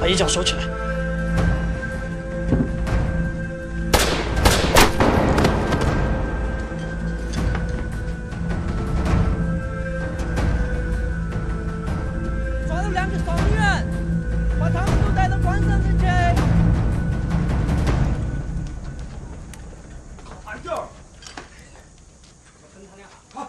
把衣架收起来。抓到两个伤员把他们都带到船上面去。俺这儿。他俩好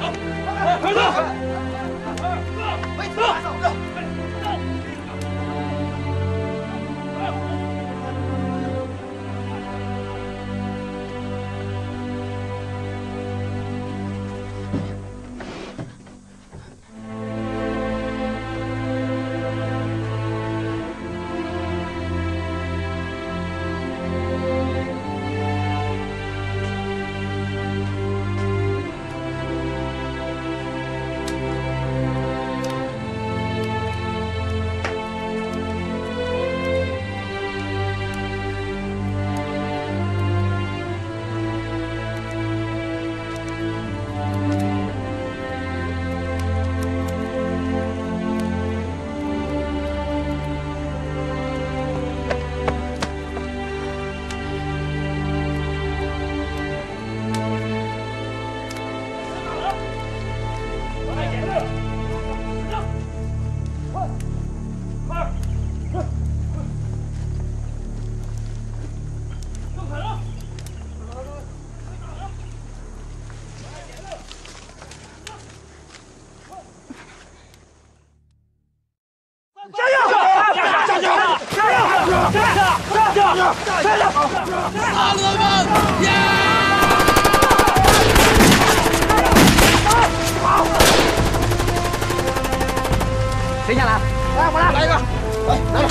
走快走走快走驾驾驾驾驾驾大哥们驾谁先来来我来来一个来拿着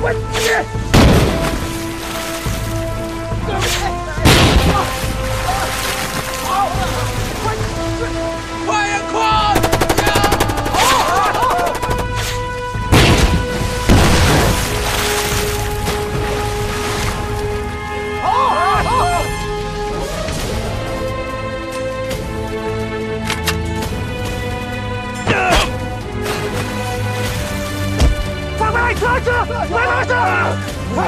我接快撤撤，快！快！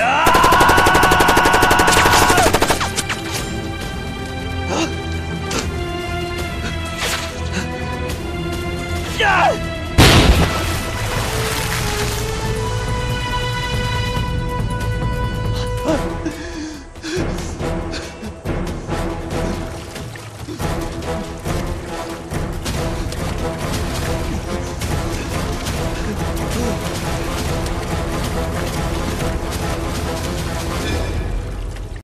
啊！